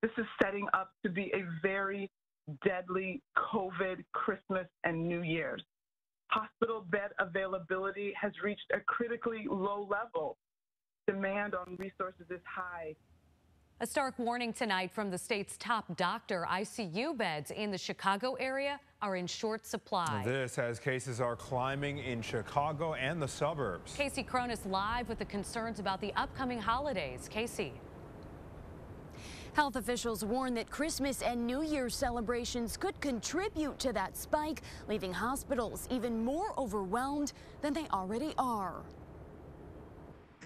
This is setting up to be a very deadly COVID Christmas and New Year's. Hospital bed availability has reached a critically low level. Demand on resources is high. A stark warning tonight from the state's top doctor. ICU beds in the Chicago area are in short supply. This as cases are climbing in Chicago and the suburbs. Kasey Chronis live with the concerns about the upcoming holidays. Kasey. Health officials warn that Christmas and New Year's celebrations could contribute to that spike, leaving hospitals even more overwhelmed than they already are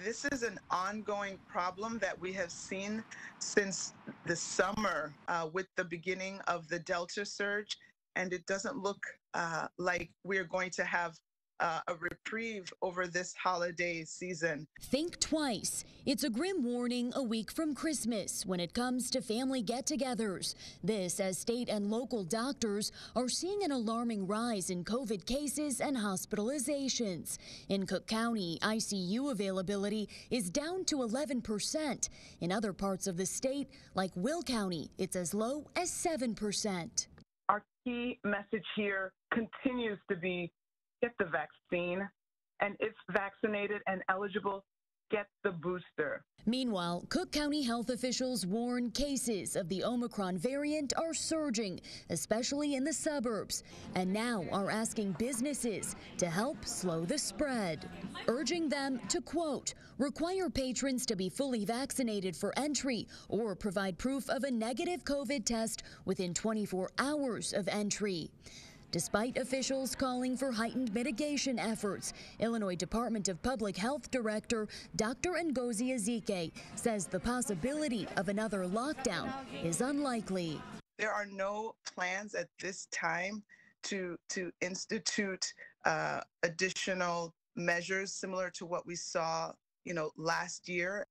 this is an ongoing problem that we have seen since the summer uh, with the beginning of the Delta surge. And it doesn't look uh, like we're going to have uh, a reprieve over this holiday season. Think twice. It's a grim warning a week from Christmas when it comes to family get togethers. This as state and local doctors are seeing an alarming rise in COVID cases and hospitalizations. In Cook County, ICU availability is down to 11%. In other parts of the state, like Will County, it's as low as 7%. Our key message here continues to be get the vaccine. And if vaccinated and eligible, get the booster. Meanwhile, Cook County health officials warn cases of the Omicron variant are surging, especially in the suburbs, and now are asking businesses to help slow the spread, urging them to, quote, require patrons to be fully vaccinated for entry or provide proof of a negative COVID test within 24 hours of entry. Despite officials calling for heightened mitigation efforts, Illinois Department of Public Health Director Dr. Ngozi Ezike says the possibility of another lockdown is unlikely. There are no plans at this time to to institute uh, additional measures similar to what we saw, you know, last year.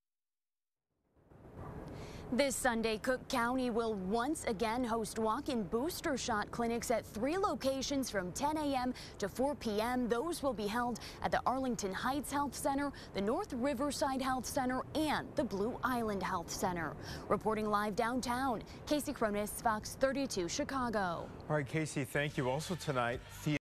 This Sunday, Cook County will once again host walk-in booster shot clinics at three locations from 10 a.m. to 4 p.m. Those will be held at the Arlington Heights Health Center, the North Riverside Health Center, and the Blue Island Health Center. Reporting live downtown, Kasey Chronis, Fox 32, Chicago. All right, Kasey, thank you. Also tonight,